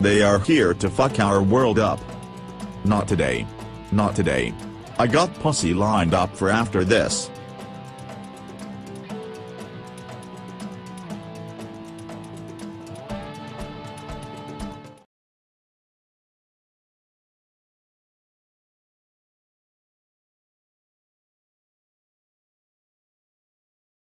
They are here to fuck our world up. Not today. Not today. I got pussy lined up for after this.